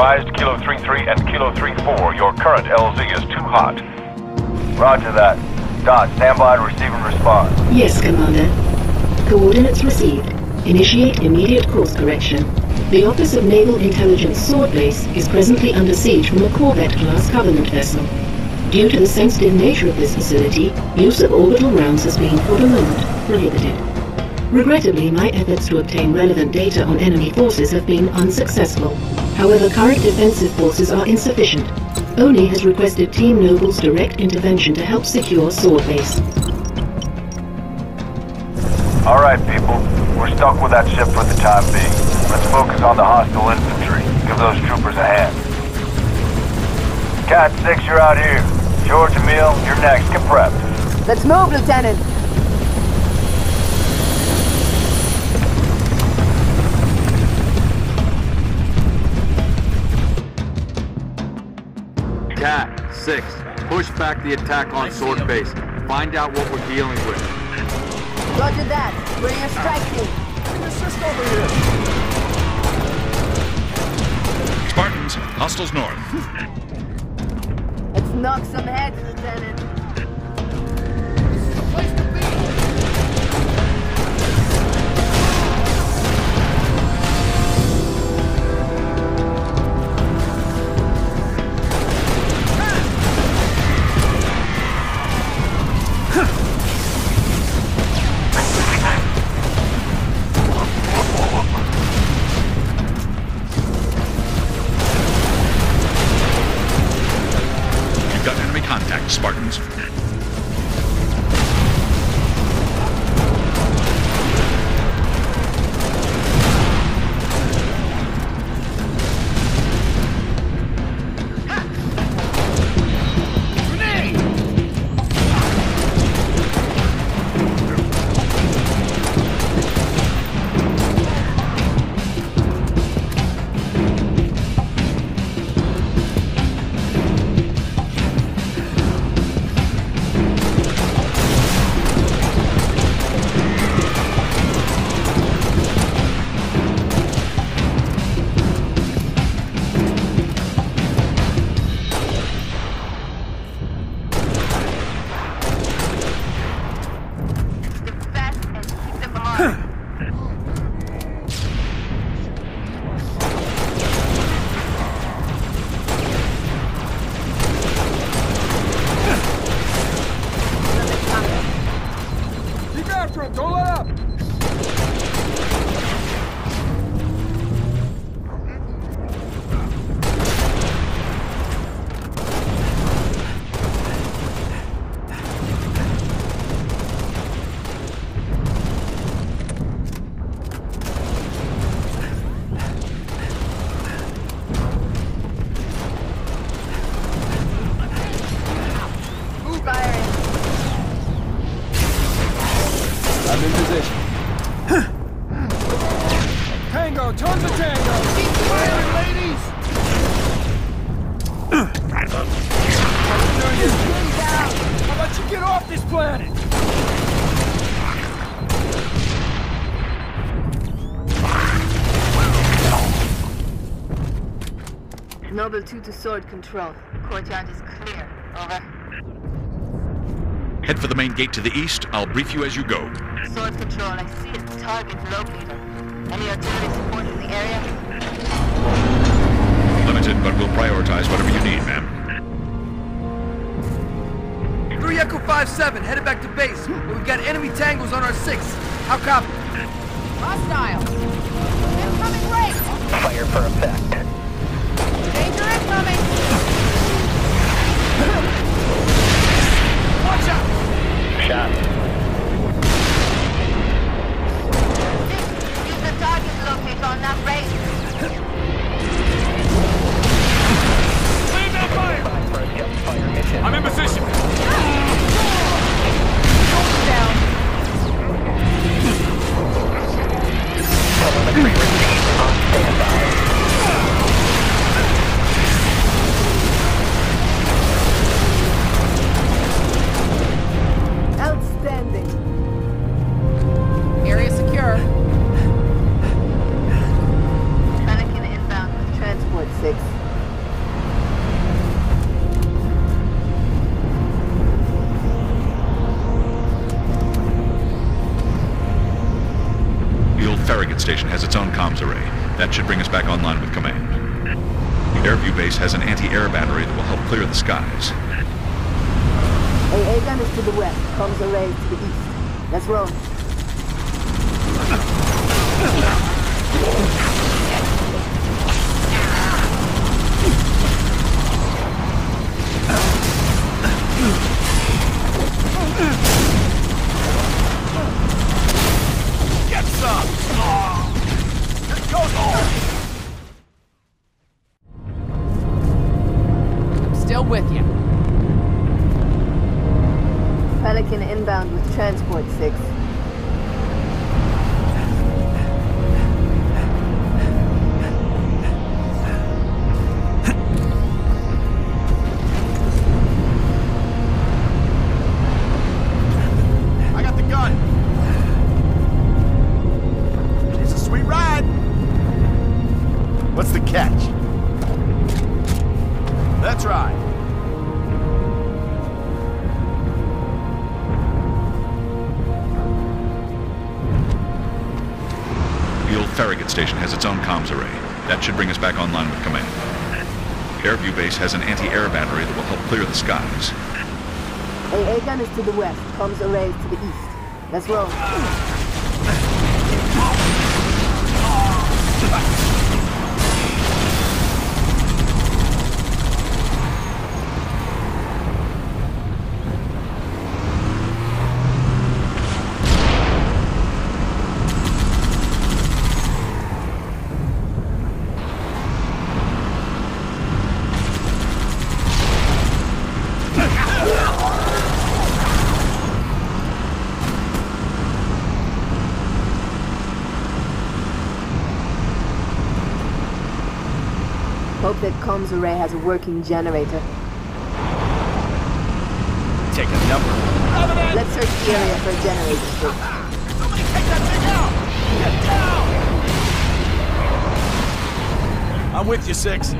advised Kilo 33 and Kilo 34, your current LZ is too hot. Roger that. Dot, stand by to receive and respond. Yes, Commander. Coordinates received. Initiate immediate course correction. The Office of Naval Intelligence Sword Base is presently under siege from a Corvette-class Covenant vessel. Due to the sensitive nature of this facility, use of orbital rounds has been, for the moment, prohibited. Regrettably, my efforts to obtain relevant data on enemy forces have been unsuccessful. However, current defensive forces are insufficient. ONI has requested Team Noble's direct intervention to help secure Sword Base. Alright, people. We're stuck with that ship for the time being. Let's focus on the hostile infantry. Give those troopers a hand. Kat 6, you're out here. Jorge Emile, you're next. Get prepped. Let's move, Lieutenant. 6, push back the attack on Sword Base. Find out what we're dealing with. Roger that. We're your strike team. Assist over here. Spartans, hostiles north. Let's knock some heads, Lieutenant. Planet? Noble 2 to sword control. Courtyard is clear. Over. Head for the main gate to the east. I'll brief you as you go. Sword control. I see a target locator. Any artillery support in the area? Limited, but we'll prioritize whatever you need, ma'am. Three Echo 5-7, headed back to base. But we've got enemy tangos on our 6. How copy? Hostile! Incoming Wraith! Fire for effect. Danger incoming! Watch out! Shot. Use the target locator on that Wraith. position. I'm in position. Down. Outstanding. Station has its own comms array. That should bring us back online with command. The Airview base has an anti-air battery that will help clear the skies. AA gun is to the west, comms array to the east. Let's roll. That's right. The old Farragut Station has its own comms array. That should bring us back online with command. Airview base has an anti-air battery that will help clear the skies. AA gun is to the west, comms array to the east. Let's roll. Hope comms array has a working generator. Take a number. Let's search the area for a generator. Somebody take that thing out! Get down! I'm with you, Six.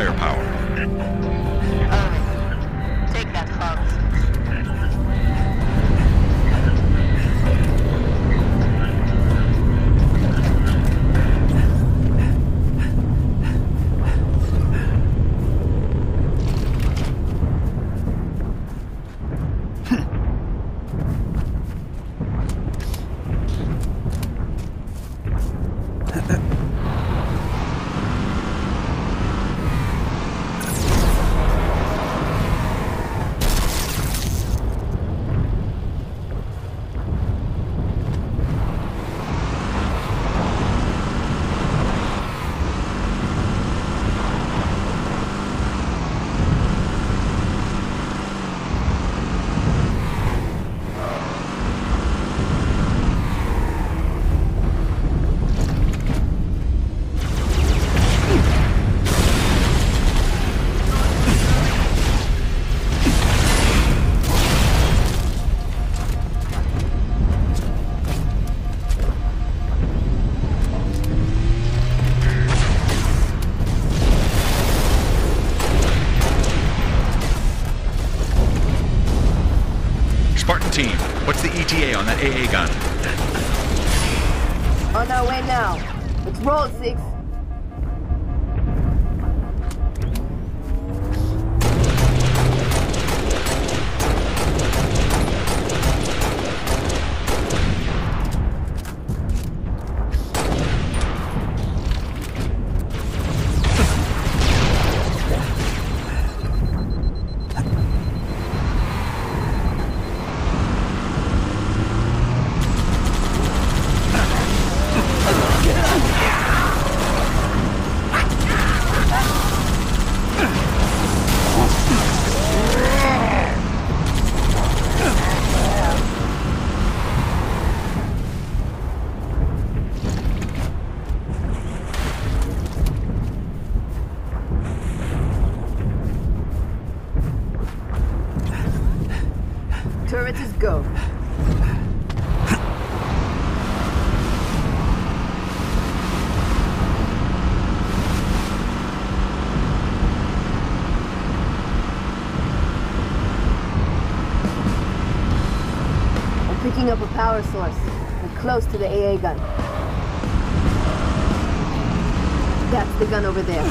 Firepower. AA gun? On oh, our way now. Let's roll, Six. Picking up a power source. We're close to the AA gun. That's the gun over there.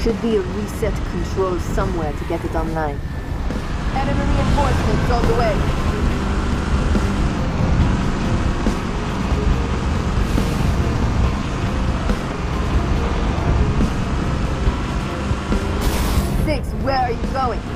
Should be a reset control somewhere to get it online. Enemy reinforcements on the way. Six, where are you going?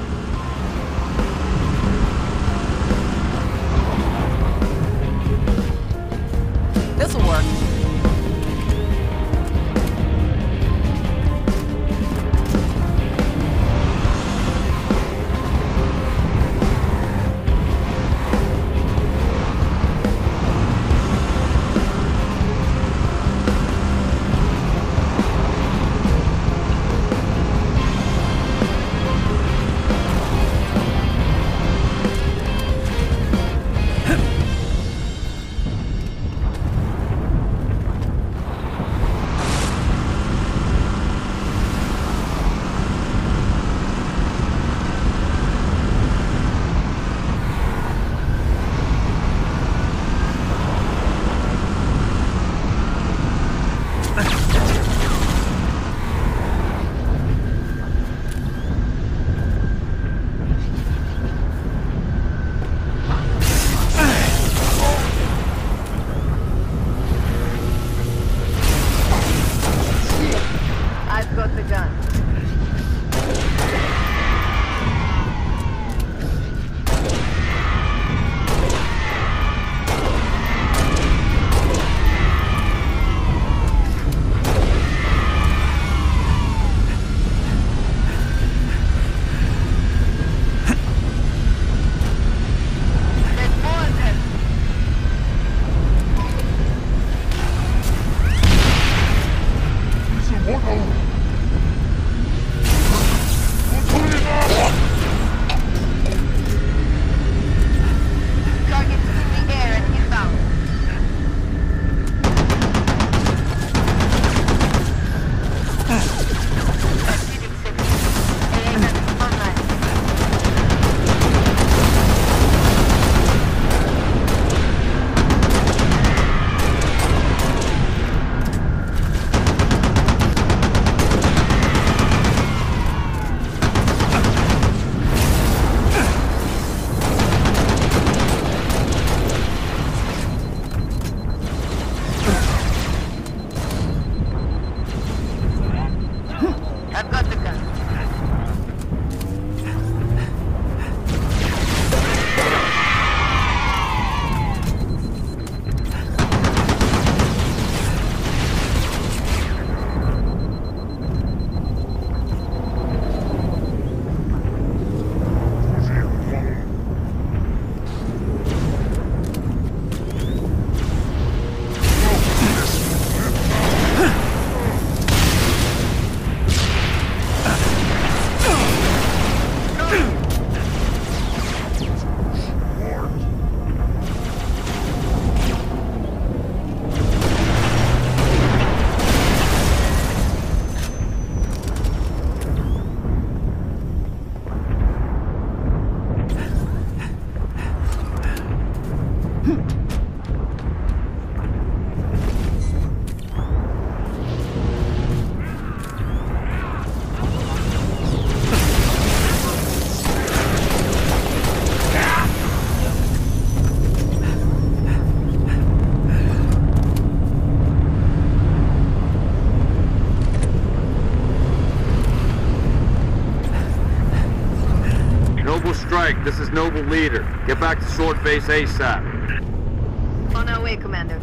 This is Noble Leader. Get back to Sword Base ASAP. On our way, Commander.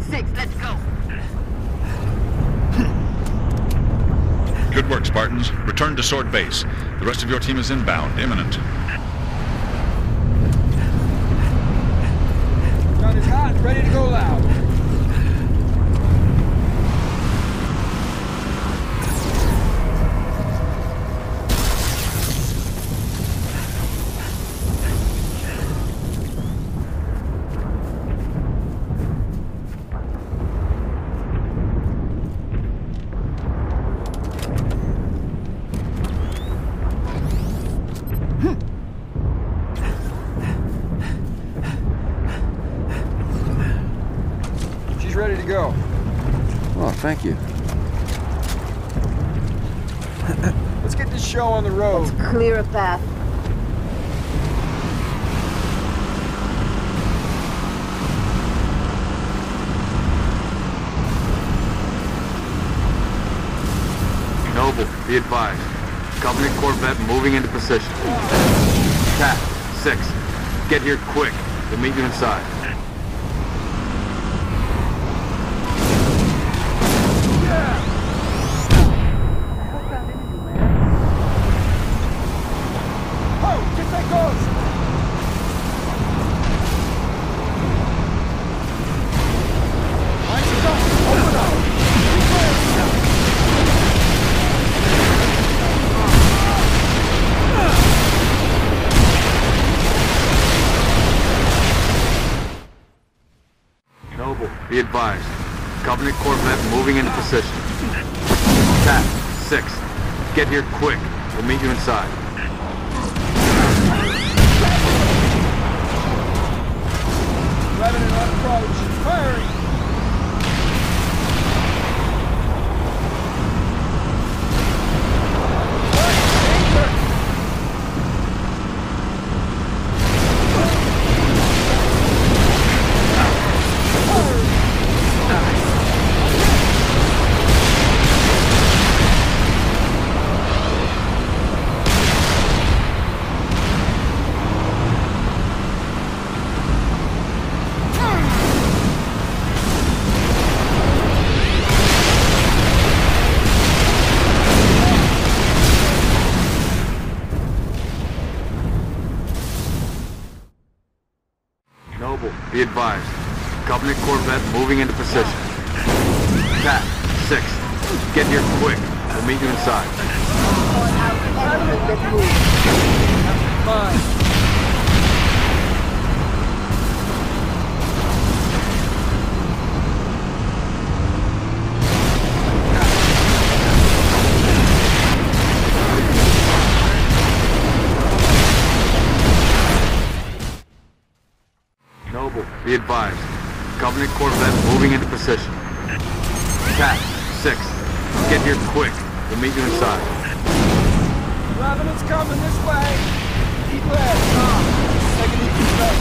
Six, let's go. Good work, Spartans. Return to Sword Base. The rest of your team is inbound, imminent. Gun is hot ready to go loud. Path. Noble, be advised. Covenant Corvette moving into position. Kat, 6. Get here quick. We'll meet you inside. Moving into position. Kat, 6. Get here quick. We'll meet you inside. Moving into position. Kat, 6. Get here quick. We'll meet you inside. Noble, be advised. Covenant Corvette moving into position. Kat, 6. Get here quick. We'll meet you inside. Revenant's coming this way. Keep left. Take an easy step.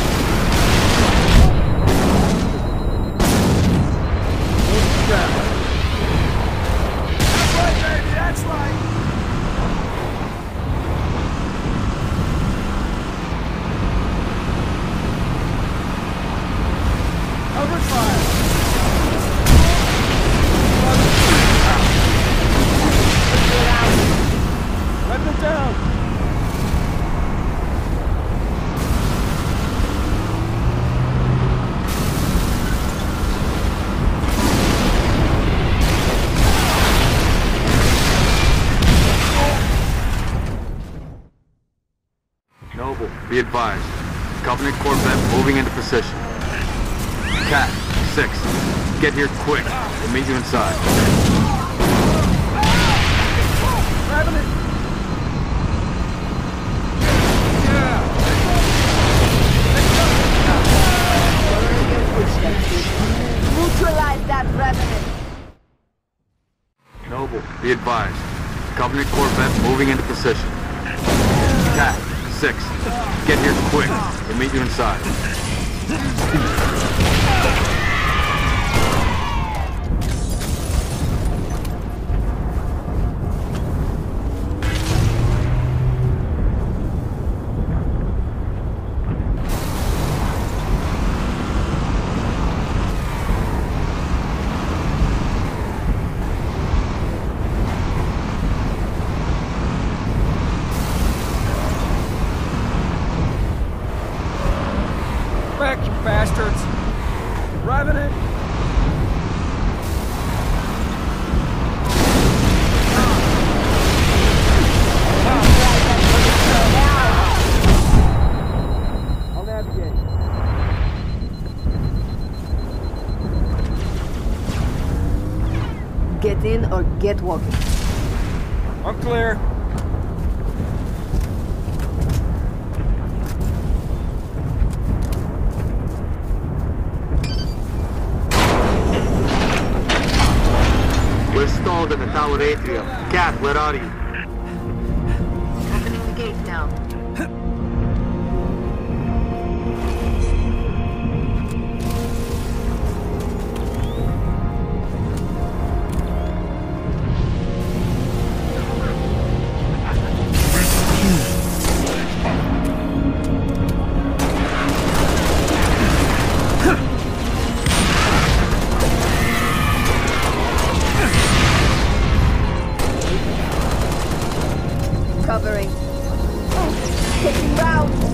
That's right, baby. That's right. Covenant Corvette moving into position. Kat, 6. Get here quick. We'll meet you inside. Revenant. Neutralize that revenant. Noble, be advised. Covenant Corvette moving into position. Kat, 6. Get here quick. We'll meet you inside. Get walking. I'm clear. We're stalled in the tower atrium. Kat, where are you? Taking round.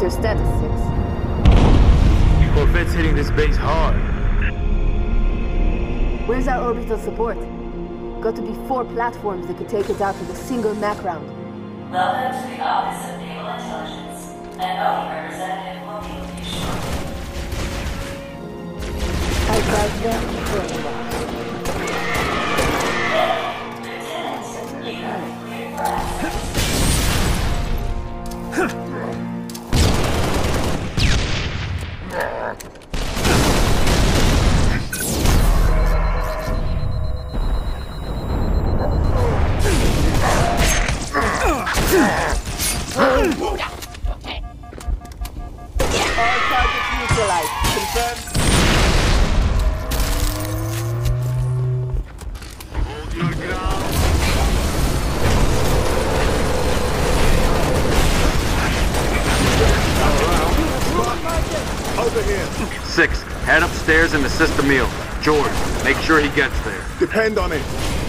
What's your status, Six? Corvette's hitting this base hard. Where's our orbital support? Got to be four platforms that could take it out with a single Mac round. Welcome to the Office of Naval Intelligence. An ONI representative will be with you shortly. I tried them for a while. Six, head upstairs and assist Emile. Jorge, make sure he gets there. Depend on it.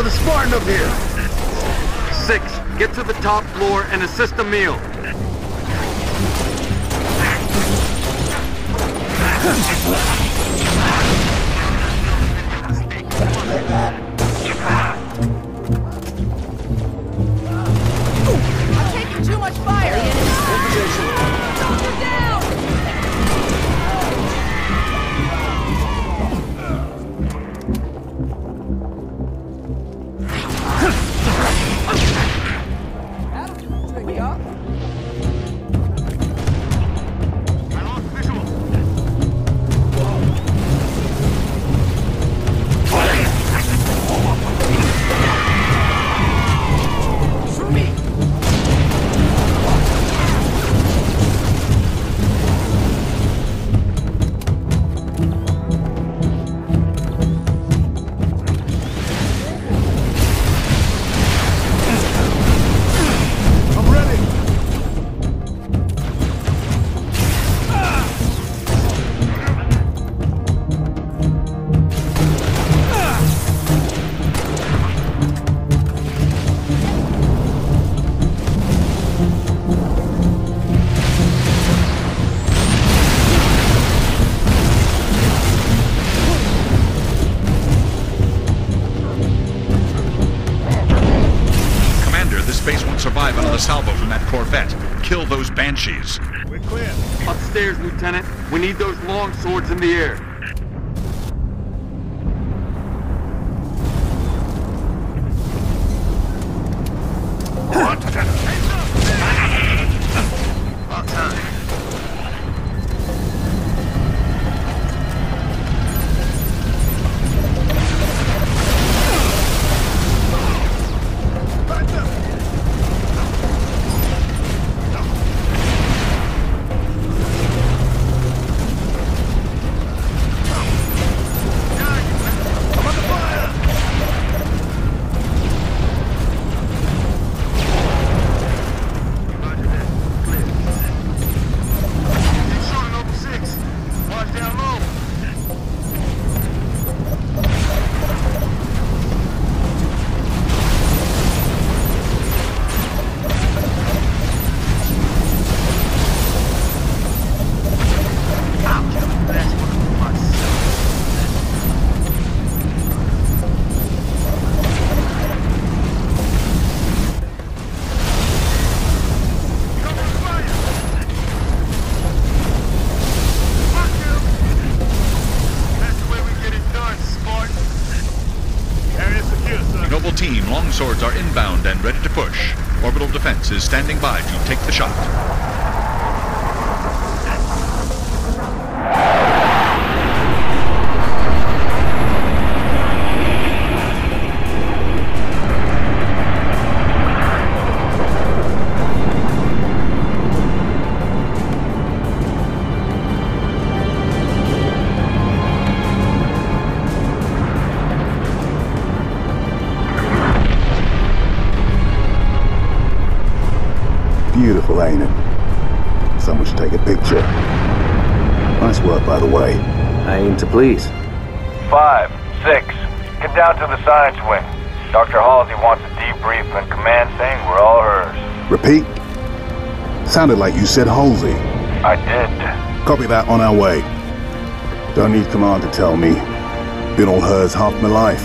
Another Spartan up here. Six, get to the top floor and assist Emile. I'm taking too much fire! This base won't survive another salvo from that Corvette. Kill those Banshees. We're clear. Upstairs, Lieutenant. We need those Longswords in the air. Come swords are inbound and ready to push. Orbital defense is standing by to take the shot. To please. Five, six, get down to the science wing. Dr. Halsey wants a debrief and command saying we're all hers. Repeat? Sounded like you said Halsey. I did. Copy that on our way. Don't need command to tell me. Been all hers half my life.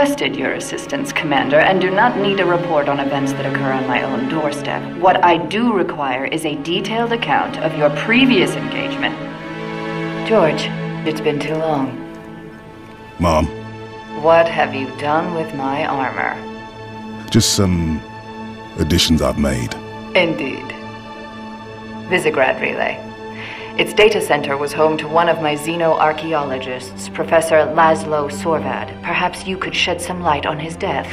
Requested your assistance, Commander, and do not need a report on events that occur on my own doorstep. What I do require is a detailed account of your previous engagement. Jorge, it's been too long. Mom, What have you done with my armor? just some additions I've made. Indeed. Visegrad Relay. Its data center was home to one of my xenoarchaeologists, Professor Laszlo Sorvad. Perhaps you could shed some light on his death.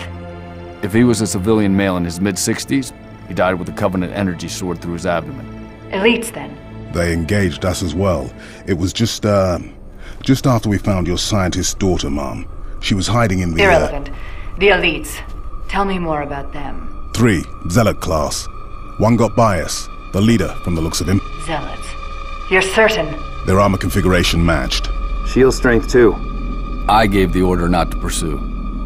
If he was a civilian male in his mid 60s, he died with a Covenant energy sword through his abdomen. Elites, then. They engaged us as well. It was just, uh, just after we found your scientist's daughter, Mom. She was hiding in the, uh, Irrelevant. The elites. Tell me more about them. three, Zealot class. One got by us. The leader, from the looks of him. Zealots. You're certain? Their armor configuration matched. Shield strength too. I gave the order not to pursue.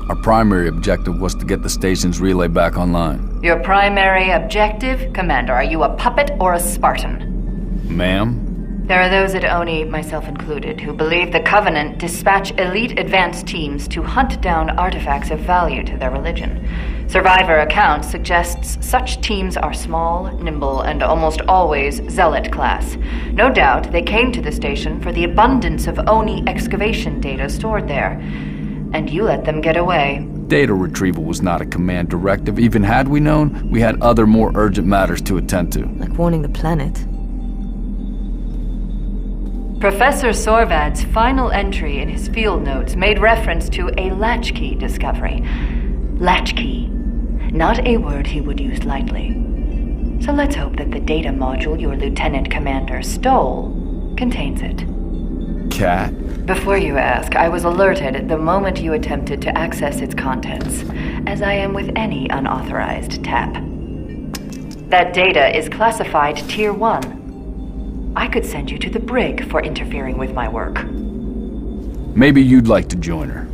Our primary objective was to get the station's relay back online. Your primary objective? Commander, are you a puppet or a Spartan? Ma'am? There are those at ONI, myself included, who believe the Covenant dispatch elite advance teams to hunt down artifacts of value to their religion. Survivor accounts suggests such teams are small, nimble, and almost always zealot class. No doubt they came to the station for the abundance of ONI excavation data stored there. And you let them get away. Data retrieval was not a command directive. Even had we known, we had other more urgent matters to attend to. Like warning the planet. Professor Sorvad's final entry in his field notes made reference to a latchkey discovery. Latchkey. Not a word he would use lightly. So let's hope that the data module your lieutenant commander stole contains it. Kat? Before you ask, I was alerted the moment you attempted to access its contents, as I am with any unauthorized tap. That data is classified Tier 1. I could send you to the brig for interfering with my work. Maybe you'd like to join her.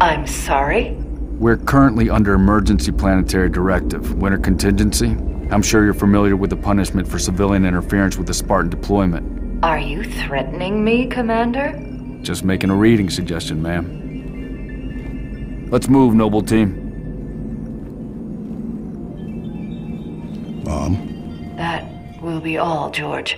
I'm sorry? We're currently under emergency planetary directive, winter contingency. I'm sure you're familiar with the punishment for civilian interference with the Spartan deployment. Are you threatening me, Commander? Just making a reading suggestion, ma'am. Let's move, noble team. Mom? That will be all, Jorge.